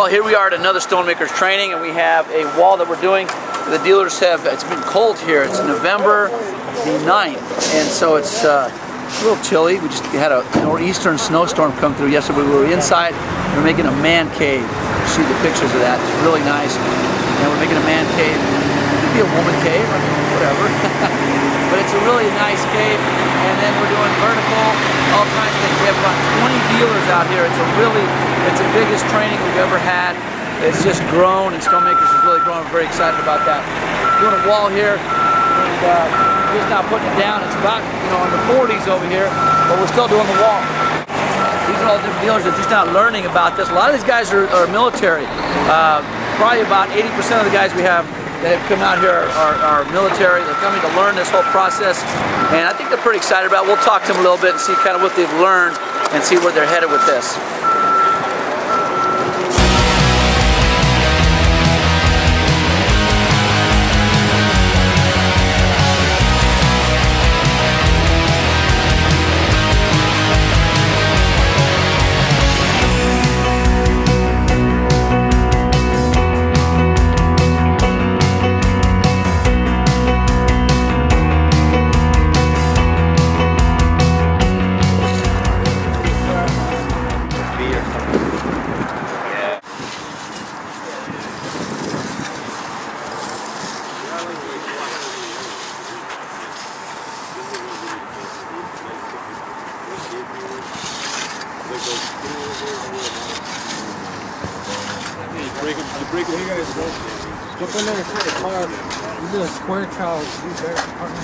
Well, here we are at another Stonemakers training, and we have a wall that we're doing. The dealers have, it's been cold here. It's November the 9th, and so it's uh, a little chilly. We just had a northeastern snowstorm come through yesterday. We were inside. We are making a man cave. You see the pictures of that. It's really nice. And we're making a man cave. A woman cave, I mean, whatever. but it's a really nice cave. And then we're doing vertical, all kinds of things. We have about 20 dealers out here. It's a really, it's the biggest training we've ever had. It's just grown, and Stonemakers has really grown. We're very excited about that. Doing a wall here, and uh, just now putting it down. It's about, you know, in the 40s over here, but we're still doing the wall. These are all different dealers that are just not learning about this. A lot of these guys are, are military. Uh, probably about 80% of the guys we have that have come out here are, are, are, military. They're coming to learn this whole process, and I think they're pretty excited about it. We'll talk to them a little bit and see kind of what they've learned and see where they're headed with this. Break them. You break them. You. Jump in there and try the car. You do a square trowel. You better partner.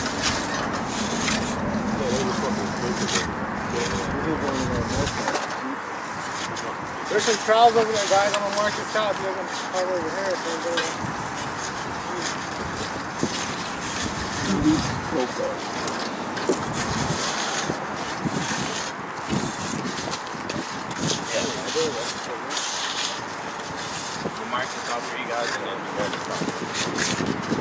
There's some trowels over there, guys. I'm gonna mark your trowel. You're gonna car over here. Mark the top three guys and then we go to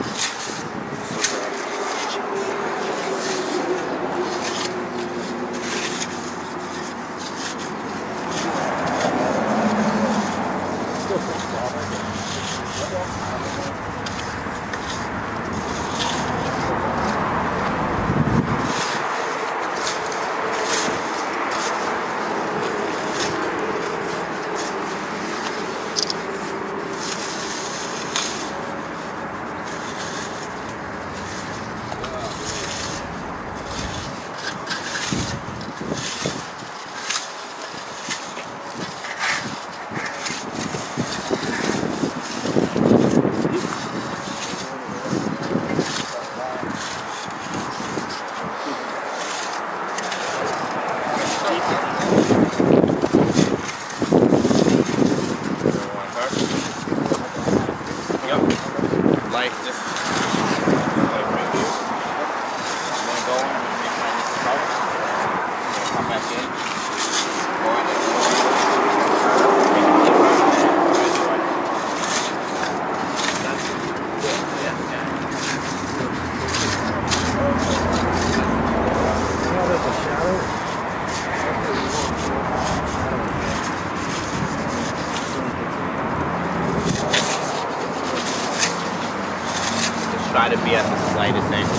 try to be at the slightest angle.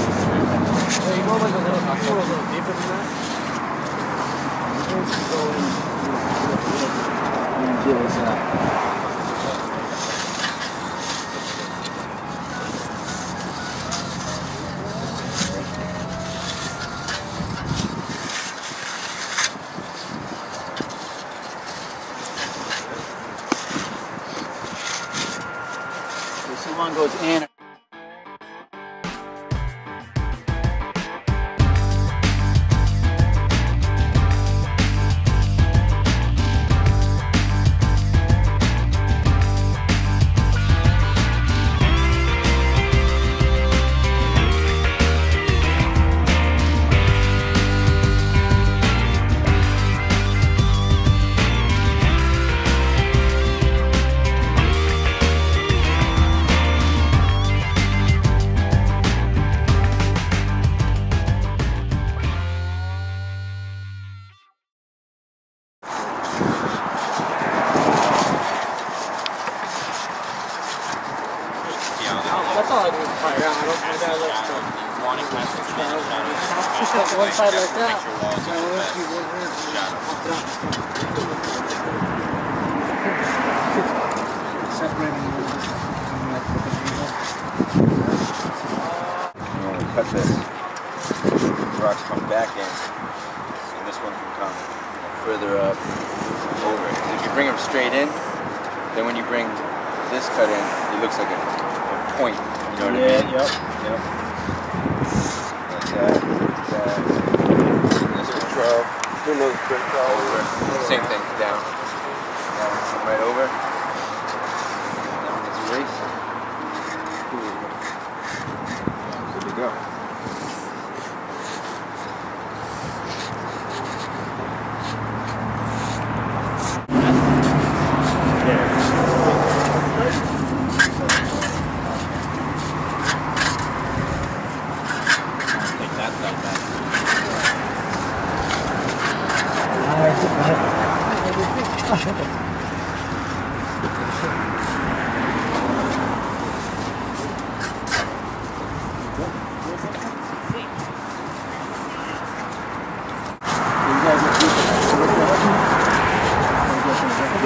You go like a little, a little deeper than that. Goes in. That's all I need to find out. I don't find out that stuff. You want it kind of shadow, shadow, Just like one side like that. Make your walls I look want to best. see one here. Separating a little bit. I'm like, put. And when we cut this, the rocks come back in, and this one can come further up over. Because if you bring them straight in, then when you bring this cut in, it looks like a, a point. You know what I mean? yep. Yep. That's that. That. This is 12. Over. Same thing, down. Come right over. One is erased. Good to go. Take that side back. Just want to, uh, look, that,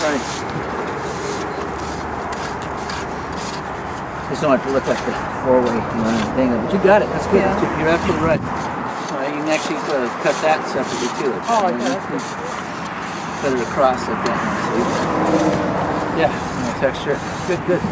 Right. Just don't want it to look like the four-way thing, but you got it, that's good, that's you're absolutely right. Uh, you can actually uh, cut that separately too. Oh, okay, that's good. Cut it across like that. See? Yeah, no texture. Good, good.